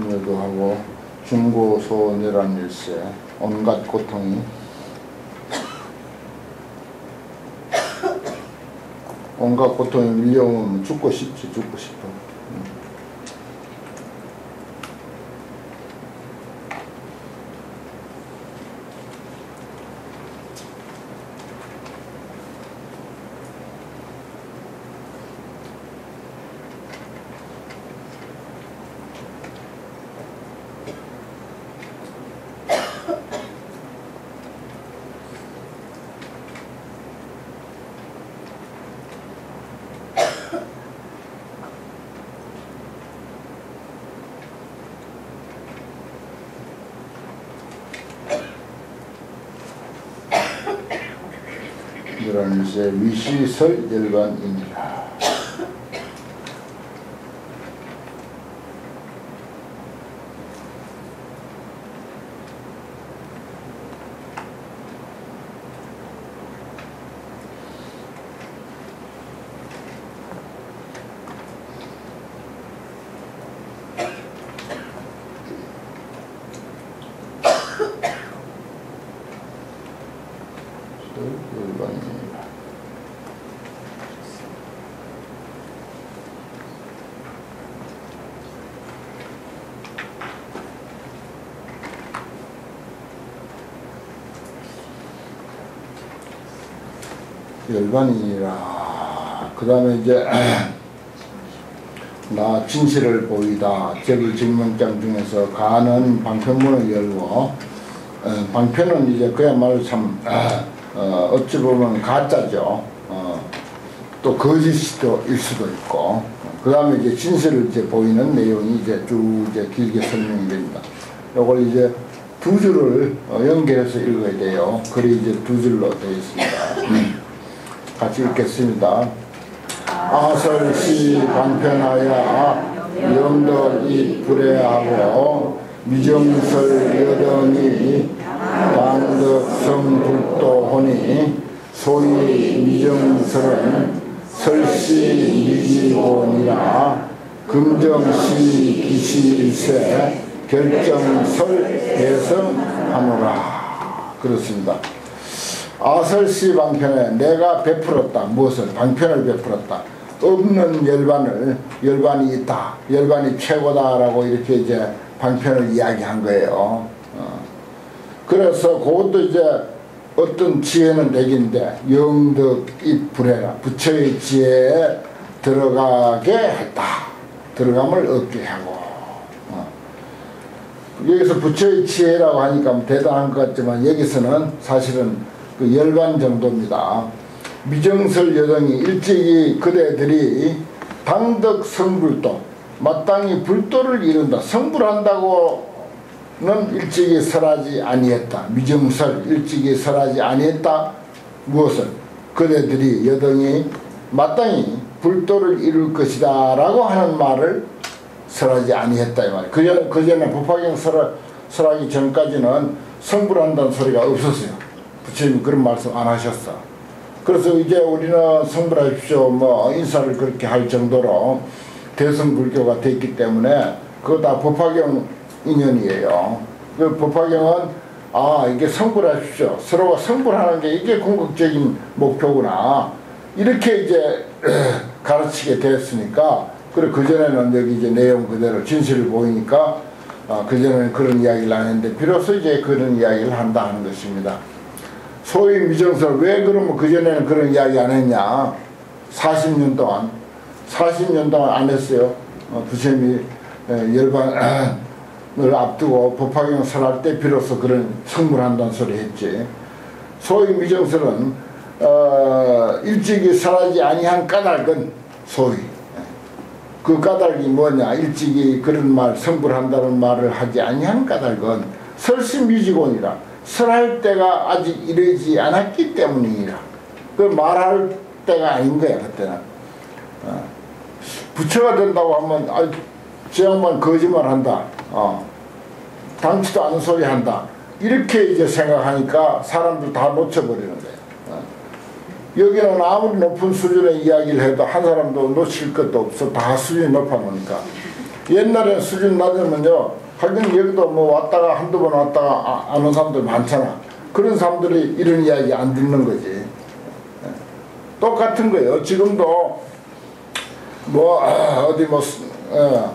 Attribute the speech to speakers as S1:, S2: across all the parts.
S1: 분여도 하고 중고소내란 일세 온갖 고통이 온갖 고통이 밀려오면 죽고 싶지 죽고 싶어 이런 이제 위시설 열반입니다. 열반입니다. 열반이라. 그 다음에 이제 나 진실을 보이다. 제불 증명장 중에서 가는 방편문을 열고 어, 방편은 이제 그야말로 참 어, 어찌 보면 가짜죠. 어, 또 거짓도 일 수도 있고. 그 다음에 이제 진실을 이제 보이는 내용이 이제 쭉 이제 길게 설명이 됩니다. 요걸 이제 두 줄을 어, 연결해서 읽어야 돼요. 글이 이제 두 줄로 되어 있습니다 같이 읽겠습니다. 아설시 방편하여 영덕이 불애하고 미정설 여정이 반덕성 불도호니 소위 미정설은 설시 미지곤이라 금정시 기시일세 결정설 대성하노라 그렇습니다. 아설시 방편에 내가 베풀었다. 무엇을? 방편을 베풀었다. 없는 열반을 열반이 있다. 열반이 최고다라고 이렇게 이제 방편을 이야기한 거예요. 어. 그래서 그것도 이제 어떤 지혜는 되긴데 영덕이 불해라. 부처의 지혜에 들어가게 했다. 들어감을 얻게 하고 어. 여기서 부처의 지혜라고 하니까 대단한 것 같지만 여기서는 사실은 그 열반 정도입니다. 미정설 여정이 일찍이 그대들이 당덕 성불도 마땅히 불도를 이룬다. 성불한다고는 일찍이 설하지 아니했다. 미정설 일찍이 설하지 아니했다. 무엇을? 그대들이 여정이 마땅히 불도를 이룰 것이다 라고 하는 말을 설하지 아니했다 이 말이에요. 그전, 그전에 법화경 설, 설하기 전까지는 성불한다는 소리가 없었어요. 부처님 그런 말씀 안 하셨어. 그래서 이제 우리는 성불하십시오 뭐 인사를 그렇게 할 정도로 대성불교가 됐기 때문에 그거 다 법화경 인연이에요. 그 법화경은 아 이게 성불하십시오. 서로가 성불하는 게 이게 궁극적인 목표구나. 이렇게 이제 가르치게 됐으니까 그래 그전에는 여기 이제 내용 그대로 진실을 보이니까 어, 그전에는 그런 이야기를 안 했는데 비로소 이제 그런 이야기를 한다 하는 것입니다. 소위 미정설 왜 그러면 그전에는 그런 이야기 안 했냐? 40년 동안 40년 동안 안 했어요. 어, 부처님이 열반을 앞두고 법화경 설할 때 비로소 그런 성물한다는 소리 했지. 소위 미정설은 어, 일찍이 설하지 아니한 까닭은 소위. 그 까닭이 뭐냐? 일찍이 그런 말 성불한다는 말을 하지 아니한 까닭은 설심미지곤이라 설할 때가 아직 이르지 않았기 때문이라. 그 말할 때가 아닌 거야 그때는. 어. 부처가 된다고 하면 아, 저 양반 거짓말한다. 어. 당치도 않은 소리 한다. 이렇게 이제 생각하니까 사람들 다 놓쳐버리는 거야. 어. 여기는 아무리 높은 수준의 이야기를 해도 한 사람도 놓칠 것도 없어. 다 수준이 높아 놓으니까. 옛날에 수준 낮으면요 하긴 여기도 뭐 왔다가 한두 번 왔다가 아, 안온 사람들 많잖아. 그런 사람들이 이런 이야기 안 듣는 거지. 예. 똑같은 거예요. 지금도 뭐 아, 어디 뭐 어,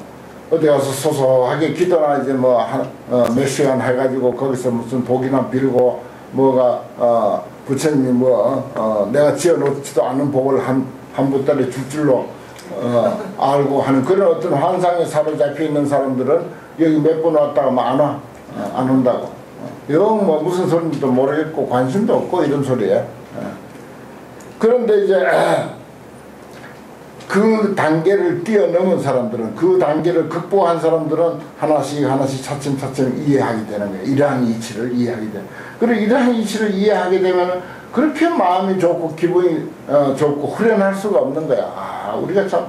S1: 어디 가서 소소하게 기도나 이제 뭐몇 어, 시간 해가지고 거기서 무슨 복이나 빌고 뭐가 어, 부처님이 뭐 어, 내가 지어놓지도 않은 복을 한 한 보따리 줄 줄로 어, 알고 하는 그런 어떤 환상에 사로잡혀 있는 사람들은 여기 몇 번 왔다가 뭐안 와. 어, 안 온다고. 영 뭐 무슨 소리인지도 모르겠고 관심도 없고 이런 소리에. 어. 그런데 이제 그 단계를 뛰어넘은 사람들은 그 단계를 극복한 사람들은 하나씩 하나씩 차츰차츰 이해하게 되는 거예요. 이러한 이치를 이해하게 돼. 그리고 이러한 이치를 이해하게 되면 그렇게 마음이 좋고 기분이 어, 좋고 후련할 수가 없는 거야. 아, 우리가 참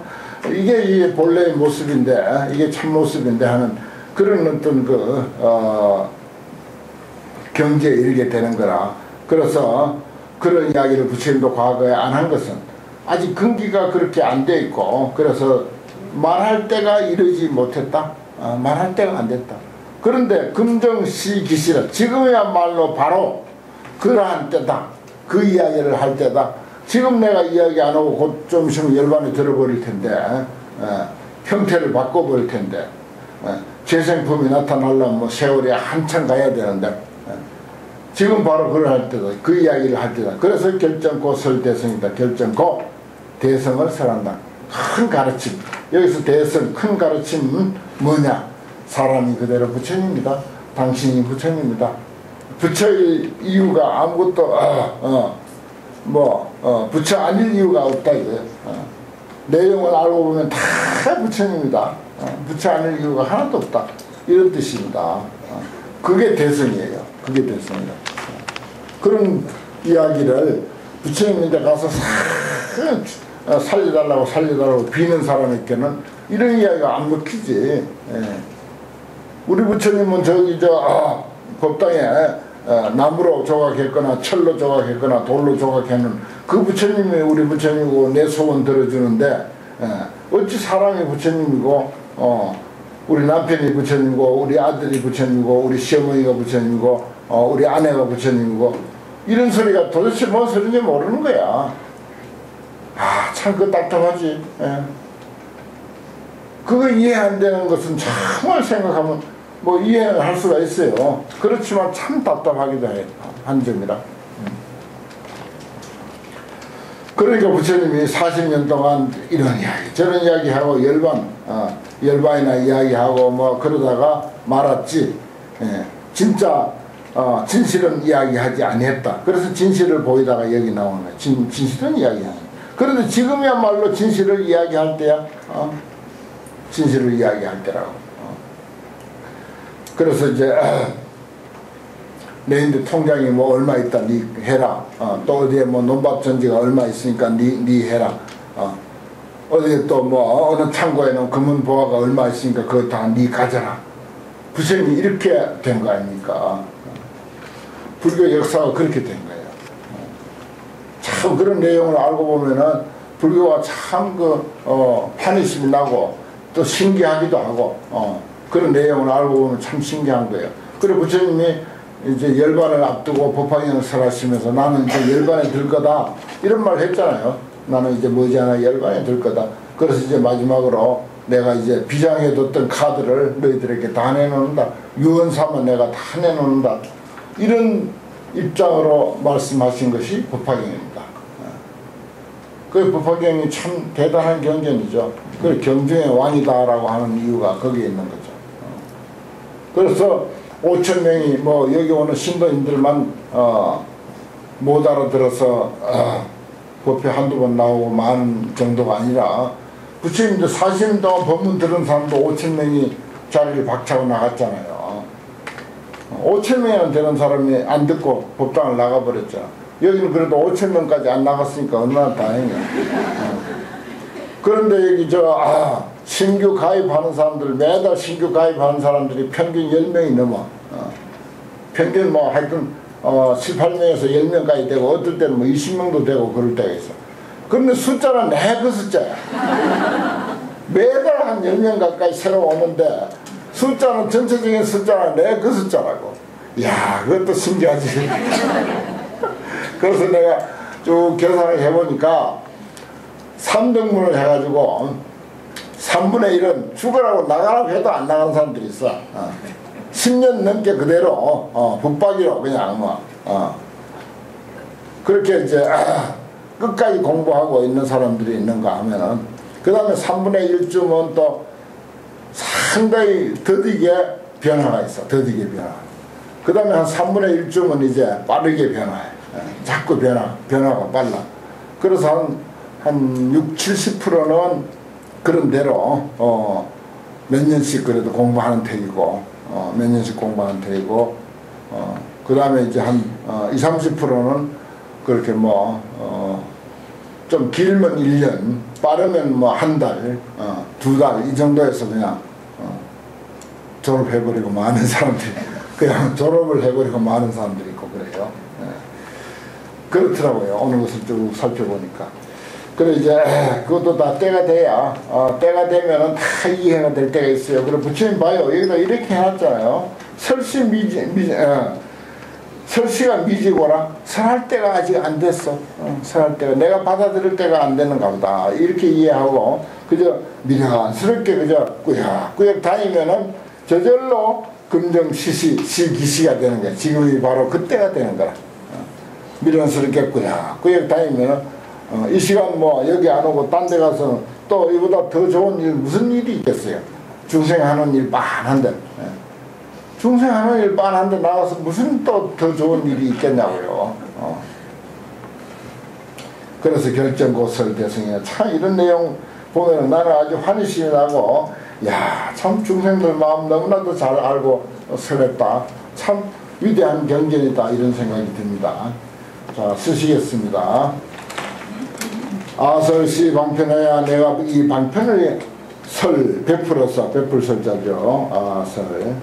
S1: 이게 이 본래의 모습인데 이게 참 모습인데 하는 그런 어떤 그 어, 경지에 이르게 되는 거라. 그래서 그런 이야기를 부처님도 과거에 안 한 것은 아직 근기가 그렇게 안 돼 있고 그래서 말할 때가 이르지 못했다. 어, 말할 때가 안 됐다. 그런데 금정시 기시라 지금이야말로 바로 그러한 때다. 그 이야기를 할 때다. 지금 내가 이야기 안 하고 곧 좀 있으면 열반에 들어버릴 텐데 어, 형태를 바꿔버릴 텐데 어, 재생품이 나타나려면 뭐 세월이 한참 가야 되는데 어, 지금 바로 그걸 할 때다. 그 이야기를 할 때다. 그래서 결정코 설대성이다. 결정코 대성을 설한다. 큰 가르침. 여기서 대성 큰 가르침 뭐냐? 사람이 그대로 부처님입니다. 당신이 부처님입니다. 부처일 이유가 아무것도 어, 어, 뭐 어, 부처 아닐 이유가 없다 이거예요. 어. 내용을 알고 보면 다 부처님이다. 어, 부처 아닐 이유가 하나도 없다. 이런 뜻입니다. 어. 그게 대성이에요. 그게 대성이다. 그런 이야기를 부처님한테 가서 싹 살려달라고 살려달라고 비는 사람에게는 이런 이야기가 안 먹히지. 예. 우리 부처님은 저기 저 아, 법당에 어, 나무로 조각했거나 철로 조각했거나 돌로 조각했는 그 부처님이 우리 부처님이고 내 소원 들어주는데 어, 어찌 사람이 부처님이고 어, 우리 남편이 부처님이고 우리 아들이 부처님이고 우리 시어머니가 부처님이고 어, 우리 아내가 부처님이고 이런 소리가 도대체 뭔 소리인지 모르는 거야 아 참 그 답답하지 예. 그거 이해 안 되는 것은 정말 생각하면 뭐 이해할 수가 있어요. 그렇지만 참 답답하기도 한 점이라. 음. 그러니까 부처님이 40년 동안 이런 이야기 저런 이야기하고 열반 어, 열반이나 이야기하고 뭐 그러다가 말았지. 예, 진짜 어, 진실은 이야기하지 아니했다. 그래서 진실을 보이다가 여기 나오는 거야. 진, 진실은 이야기하는 그런데 지금이야말로 진실을 이야기할 때야? 어, 진실을 이야기할 때라고. 그래서 이제 내인데 통장이 뭐 얼마 있다 니 해라. 어, 또 어디에 뭐 논밭 전지가 얼마 있으니까 니, 니 해라. 어, 어디에 또 뭐 어느 창고에는 금은 보화가 얼마 있으니까 그거 다 니 가져라. 부처님이 이렇게 된 거 아닙니까? 불교 역사가 그렇게 된 거예요. 참 그런 내용을 알고 보면은 불교가 참그 어, 판이심이 나고 또 신기하기도 하고 어, 그런 내용을 알고 보면 참 신기한 거예요. 그리고 부처님이 이제 열반을 앞두고 법화경을 설하시면서 나는 이제 열반에 들 거다 이런 말 했잖아요. 나는 이제 머지않아 열반에 들 거다. 그래서 이제 마지막으로 내가 이제 비장해 뒀던 카드를 너희들에게 다 내놓는다. 유언사만 내가 다 내놓는다. 이런 입장으로 말씀하신 것이 법화경입니다. 그 법화경이 참 대단한 경전이죠. 그 경중의 왕이다라고 하는 이유가 거기에 있는 거죠. 그래서 5천 명이 뭐 여기 오는 신도인들만 어, 못 알아들어서 어, 법회 한두 번 나오고 만 정도가 아니라 부처님도 40년 동안 법문 들은 사람도 5천 명이 자리를 박차고 나갔잖아요. 5천 명이나 되는 사람이 안 듣고 법당을 나가버렸잖아. 여기는 그래도 5천 명까지 안 나갔으니까 얼마나 다행이야. 어. 그런데 여기 저 아, 신규 가입하는 사람들 매달 신규 가입하는 사람들이 평균 10명이 넘어 어. 평균 뭐 하여튼 어, 7, 8명에서 10명까지 되고 어떨 때는 뭐 20명도 되고 그럴 때가 있어 그런데 숫자는 내 그 숫자야 매달 한 10명 가까이 새로 오는데 숫자는 전체적인 숫자는 내 그 숫자라고. 야 그것도 신기하지. 그래서 내가 쭉 계산을 해보니까 3등분을 해가지고 3분의 1은 죽으라고 나가라고 해도 안 나가는 사람들이 있어. 어. 10년 넘게 그대로 어, 붙박이로 그냥 뭐 어. 그렇게 이제 아, 끝까지 공부하고 있는 사람들이 있는가 하면은 그 다음에 3분의 1쯤은 또 상당히 더디게 변화가 있어. 더디게 변화. 그 다음에 한 3분의 1쯤은 이제 빠르게 변화해. 예, 자꾸 변화, 변화가 빨라. 그래서 한, 한 6, 70%는 그런 대로, 어, 몇 년씩 그래도 공부하는 택이고, 어, 몇 년씩 공부하는 택이고, 어, 그 다음에 이제 한, 어, 20, 30%는 그렇게 뭐, 어, 좀 길면 1년, 빠르면 뭐 한 달, 어, 두 달, 이 정도에서 그냥, 어, 졸업해버리고 많은 사람들이, 그냥 졸업을 해버리고 많은 사람들이 있고 그래요. 예. 그렇더라고요. 어느 것을 쭉 살펴보니까. 그래 이제 그것도 다 때가 돼야 어, 때가 되면은 다 이해가 될 때가 있어요. 그래 부처님 봐요. 여기다 이렇게 해놨잖아요. 설시 미지 미지 어. 설시가 미지고라 설할 때가 아직 안 됐어. 어, 설할 때가 내가 받아들일 때가 안 되는가 보다. 이렇게 이해하고 그저 미련스럽게 그저 꾸역꾸역 다니면은 저절로 금정 시시 시기시가 되는 거야. 지금이 바로 그때가 되는 거라. 어, 미련스럽게 꾸역꾸역 다니면은 어, 이 시간 뭐 여기 안 오고 딴 데 가서 또 이보다 더 좋은 일 무슨 일이 있겠어요. 중생하는 일 빤한데 예. 중생하는 일 빤한데 나가서 무슨 또 더 좋은 일이 있겠냐고요. 어. 그래서 결정고설 대승이야. 참 이런 내용 보면 나는 아주 환희심이 나고 야 참 중생들 마음 너무나도 잘 알고 설했다. 참 위대한 경전이다 이런 생각이 듭니다. 자 쓰시겠습니다. 아설시 방편해야 내가 이 방편을 설 베풀어서 베풀 설자죠. 아설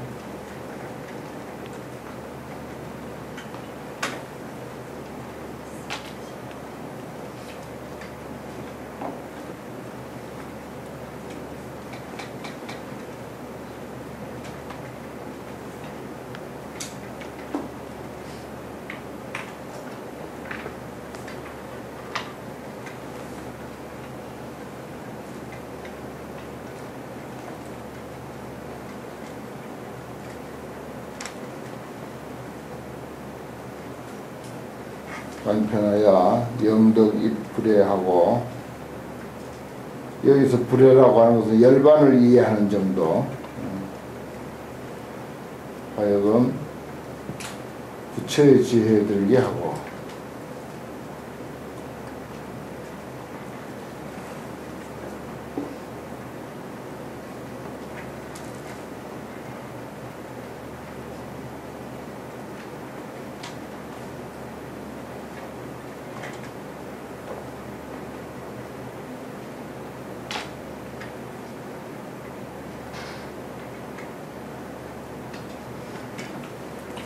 S1: 방편하여 영덕 입불회하고 여기서 불회라고 하는 것은 열반을 이해하는 정도. 하여금 부처의 지혜에 들게 하고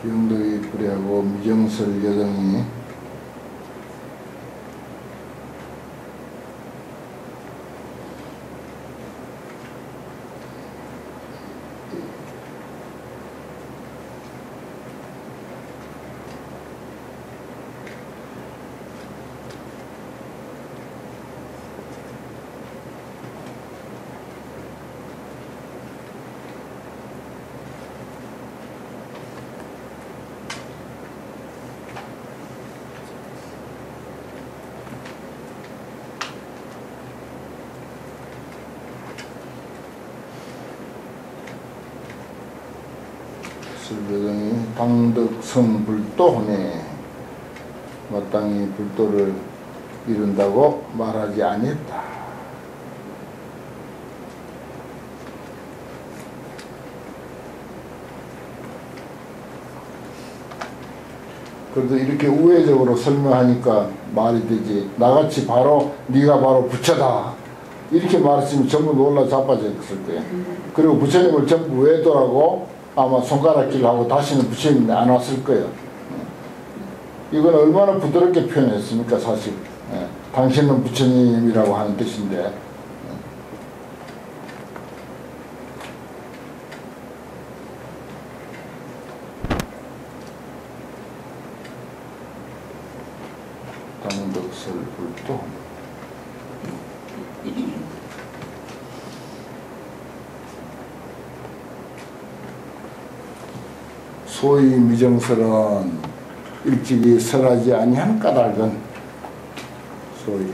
S1: 영덕이 불회하고 미정설 여정이 당덕성 불도하네 마땅히 불도를 이룬다고 말하지 아니했다. 그래도 이렇게 우회적으로 설명하니까 말이 되지. 나같이 바로 네가 바로 부처다. 이렇게 말했으면 전부 놀라 자빠졌을 거야 그리고 부처님을 전부 외도라고 아마 손가락질 하고 다시는 부처님이 안 왔을 거예요. 이건 얼마나 부드럽게 표현했습니까 사실? 예. 당신은 부처님이라고 하는 뜻인데 당덕설불도 소위 미정설은 일찍이 설하지 아니한 까닭은 소위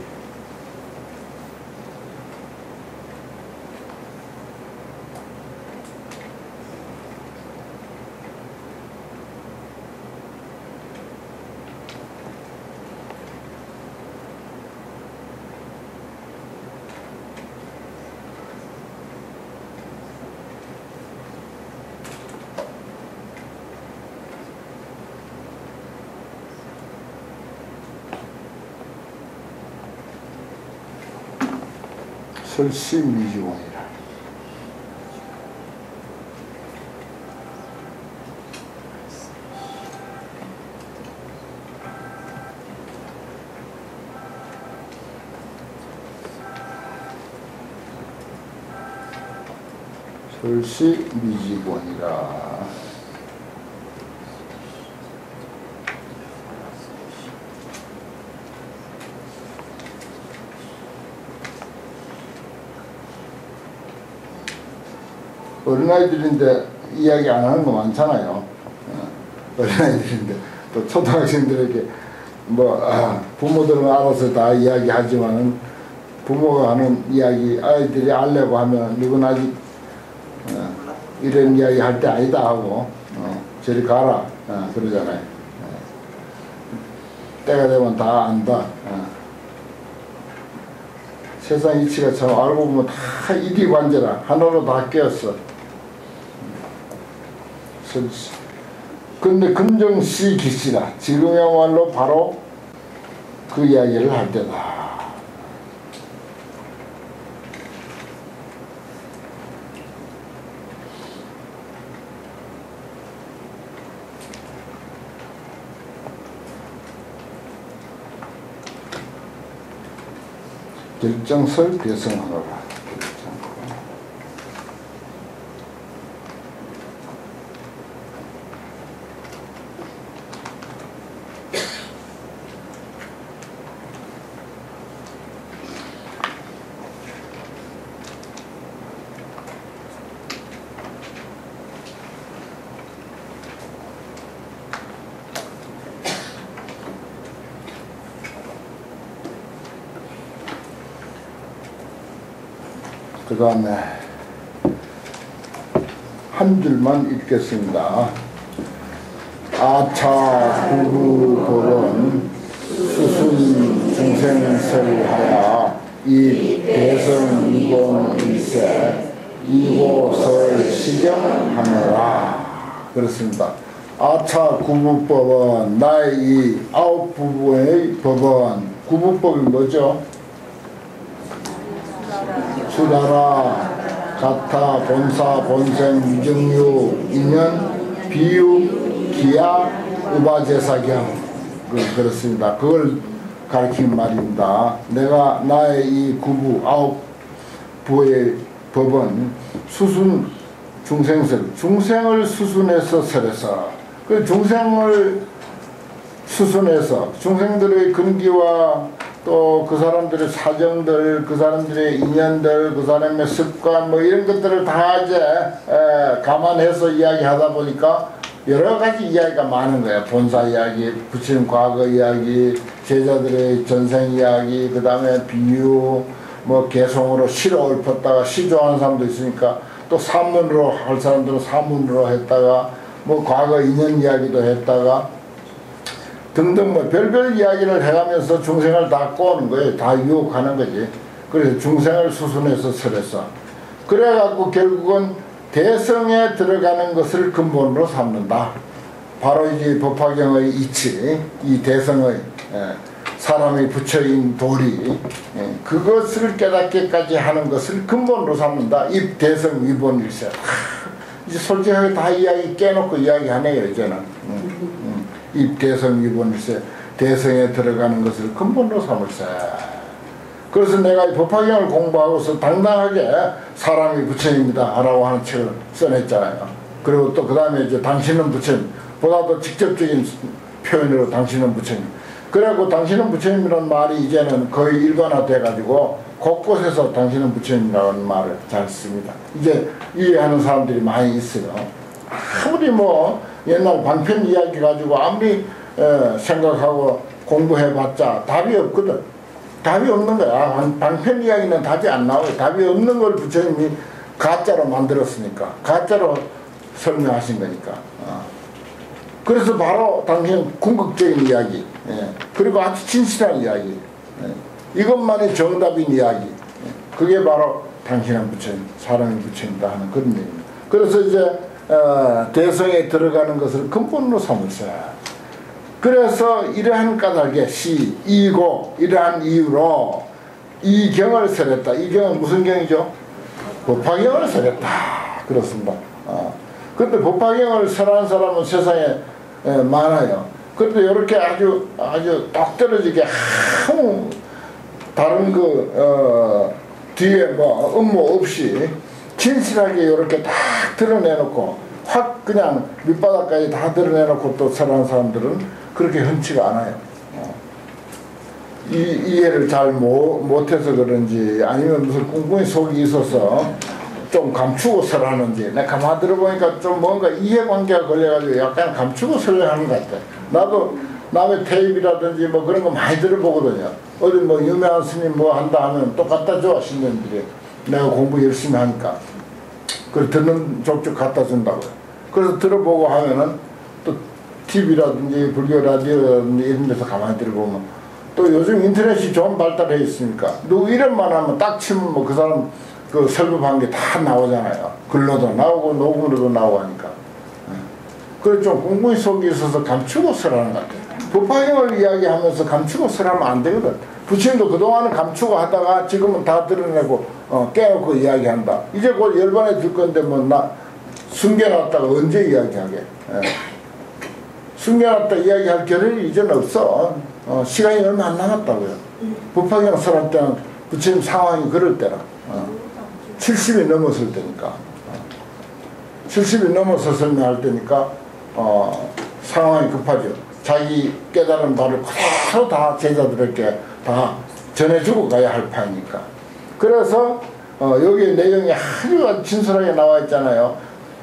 S1: 설시미지원이라. 설시미지원이라 어린아이들인데 이야기 안 하는 거 많잖아요. 어, 어린아이들인데 또 초등학생들에게 뭐 아, 부모들은 알아서 다 이야기하지만은 부모가 하는 이야기 아이들이 알려고 하면 이건 아직 어, 이런 이야기 할 때 아니다 하고 어, 저리 가라 어, 그러잖아요. 어. 때가 되면 다 안다. 어. 세상 이치가 참 알고 보면 다 이리관제라 하나로 다 깨었어. 근데 금정씨 기시다. 지금야말로 바로 그 이야기를 할 때다. 결정설 대성하노라. 그 다음에 한 줄만 읽겠습니다. 아차 구부법은 수순 중생설하야 이 대성 이공 일세 이고설 시경하노라 그렇습니다. 아차 구부법은 나의 이 아홉 부부의 법은 구부법이 뭐죠? 수다라 가타 본사 본생 유정유 인연 비유 기야 우바제사경 그, 그렇습니다. 그걸 가르치는 말입니다. 내가 나의 이 구부 아홉 부의 법은 수순 중생설 중생을 수순해서 설해서 그 중생을 수순해서 중생들의 근기와 또 그 사람들의 사정들, 그 사람들의 인연들, 그 사람의 습관 뭐 이런 것들을 다 이제 에, 감안해서 이야기하다 보니까 여러 가지 이야기가 많은 거예요. 본사 이야기, 부처님 과거 이야기, 제자들의 전생 이야기, 그 다음에 비유, 뭐 개성으로 시로 읊었다가 시 좋아하는 사람도 있으니까 또 산문으로 할 사람들은 산문으로 했다가 뭐 과거 인연 이야기도 했다가 등등 뭐 별별 이야기를 해가면서 중생을 다 꼬는 거예요. 다 유혹하는 거지. 그래서 중생을 수순해서 설해서 그래갖고 결국은 대성에 들어가는 것을 근본으로 삼는다. 바로 이제 법화경의 이치, 이 대성의 예, 사람이 붙여인 도리 예, 그것을 깨닫기까지 하는 것을 근본으로 삼는다. 이 대성 위본일세. 이제 솔직하게 다 이야기 깨놓고 이야기하네요 이제는. 이 대성 위본일세 대성에 들어가는 것을 근본으로 삼을세. 그래서 내가 이 법화경을 공부하고서 당당하게 사람이 부처입니다 라고 하는 책을 써냈잖아요. 그리고 또 그 다음에 이제 당신은 부처님 보다 더 직접적인 표현으로 당신은 부처님 그래갖고 당신은 부처님이라는 말이 이제는 거의 일반화돼 가지고 곳곳에서 당신은 부처님이라는 말을 잘 씁니다. 이제 이해하는 사람들이 많이 있어요. 아무리 뭐 옛날 방편 이야기 가지고 아무리 에, 생각하고 공부해봤자 답이 없거든. 답이 없는 거야. 방편 이야기는 답이 안 나와요. 답이 없는 걸 부처님이 가짜로 만들었으니까. 가짜로 설명하신 거니까. 어. 그래서 바로 당신 궁극적인 이야기. 예. 그리고 아주 진실한 이야기. 예. 이것만이 정답인 이야기. 예. 그게 바로 당신은 부처님, 사람이 부처님다 하는 그런 얘기입니다. 그래서 이제 어, 대성에 들어가는 것을 근본으로 삼으셔야 그래서 이러한 까닭에 시, 이고 이러한 이유로 이 경을 설했다. 이 경은 무슨 경이죠? 법화경을 설했다. 그렇습니다. 어. 근데 법화경을 설한 사람은 세상에 에, 많아요. 그런데 이렇게 아주 아주 똑 떨어지게 아무 다른 그 어, 뒤에 뭐 음모 없이 진실하게 이렇게 딱 드러내놓고 확 그냥 밑바닥까지 다 드러내놓고 또 설한 사람들은 그렇게 흔치가 않아요. 어. 이, 이해를 잘 못, 못해서 그런지 아니면 무슨 꿍꿍이 속이 있어서 좀 감추고 설하는지 내가 가만 들어보니까 좀 뭔가 이해관계가 걸려가지고 약간 감추고 설하는 것 같아. 나도 남의 테이프라든지 뭐 그런 거 많이 들어보거든요. 어디 뭐 유명한 스님 뭐 한다 하면 또 갖다 줘 신년들이 내가 공부 열심히 하니까 그 듣는 족족 갖다 준다고요. 그래서 들어보고 하면은 또 TV라든지 불교 라디오라든지 이런 데서 가만히 들어보면 또 요즘 인터넷이 좀 발달해 있으니까 누구 이름만 하면 딱 치면 뭐 그 사람 그 설법한 게 다 나오잖아요. 글로도 나오고 녹음으로도 나오고 하니까. 예. 그래 좀 공부의 속에 있어서 감추고 설하는 것 같아요. 법화경을 이야기하면서 감추고 설하면 안 되거든. 부처님도 그동안은 감추고 하다가 지금은 다 드러내고 어, 깨놓고 이야기한다. 이제 곧 열반에 들 건데 뭐 나 숨겨놨다가 언제 이야기하게. 예. 숨겨놨다 이야기할 겨를이 이제는 없어. 어, 시간이 얼마 안 남았다고요. 법화경 설할 때는 부처님 상황이 그럴 때라. 어. 70이 넘었을 때니까. 어. 70이 넘어서 설명할 때니까 어, 상황이 급하죠. 자기 깨달은 바를 그대로 다 제자들에게 다 전해주고 가야 할 판이니까. 그래서 어, 여기 내용이 아주 진솔하게 나와 있잖아요.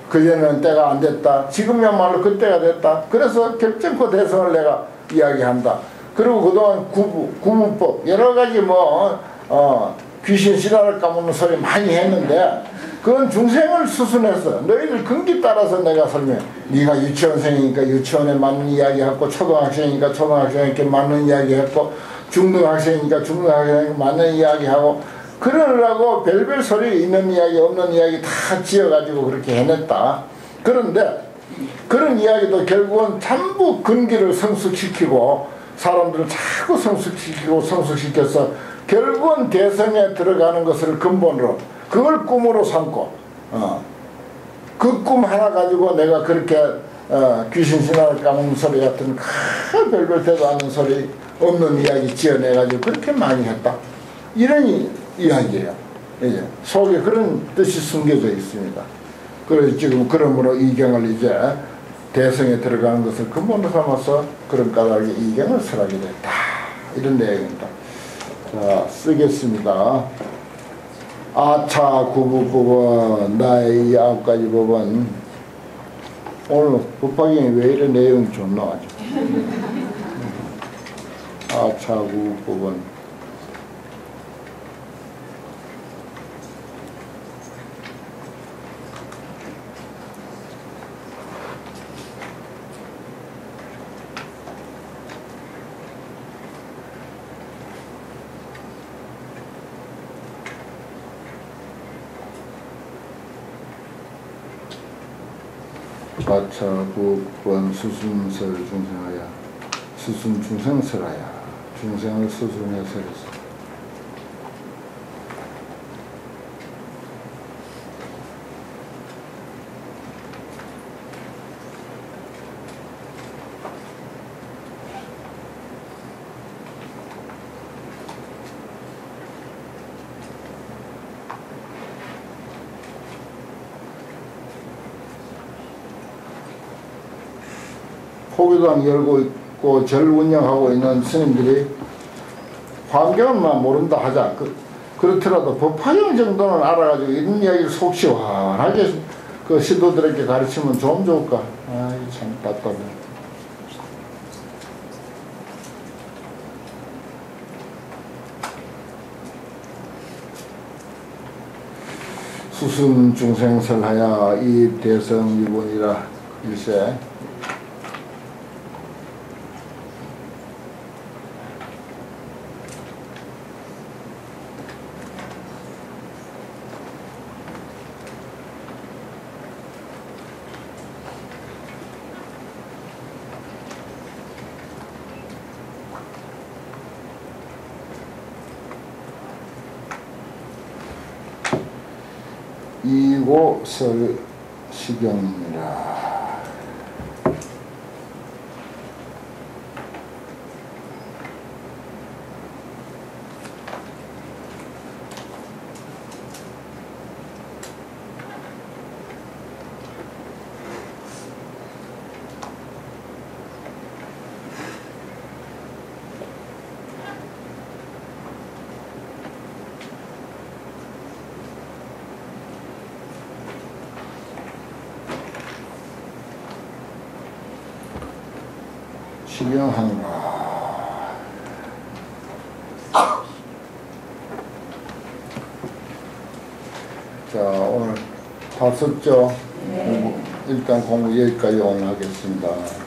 S1: 그전에는 때가 안 됐다. 지금이야말로 그때가 됐다. 그래서 결정코 대성을 내가 이야기한다. 그리고 그동안 구부, 구문법 여러 가지 뭐 어, 귀신 신화를 까먹는 소리 많이 했는데 그건 중생을 수순해서 너희들 근기 따라서 내가 설명해. 네가 유치원생이니까 유치원에 맞는 이야기 했고 초등학생이니까 초등학생에게 맞는 이야기 했고 중등학생이니까 중등학생에게 맞는 이야기 하고 그러려고 별별 소리 있는 이야기 없는 이야기 다 지어가지고 그렇게 해냈다. 그런데 그런 이야기도 결국은 전부 근기를 성숙시키고 사람들을 자꾸 성숙시키고 성숙시켜서 결국은 대성에 들어가는 것을 근본으로 그걸 꿈으로 삼고 어. 그 꿈 하나 가지고 내가 그렇게 어, 귀신 신화를 까먹는 소리 같은 큰 별별 대도 않는 소리 없는 이야기 지어내가지고 그렇게 많이 했다. 이런 이야기예요. 이제 속에 그런 뜻이 숨겨져 있습니다. 그래서 지금 그러므로 이경을 이제 대성에 들어가는 것을 근본으로 삼아서 그런 까닭에 이경을 설하게 됐다. 이런 내용입니다. 자, 쓰겠습니다. 아차 구부법은 나의 이 아홉 가지 법은 오늘 법화경이 왜 이런 내용이 좋나. 아차 구부법은 마차국권 수순설 중생하야 수순 중생설하야 중생을 수순해 설해서 포교당 열고 그절 운영하고 있는 스님들이 환경만 모른다 하자. 그, 그렇더라도 법화경 정도는 알아가지고 이런 이야기를 속 시원하게 그 시도들에게 가르치면 좀 좋을까. 아이, 참 답답해. 수승 중생설하야 이 대성 유본이라 일세 이고 시경한가 자 오늘 다 썼죠? 공부, 일단 공부 여기까지 오늘 하겠습니다.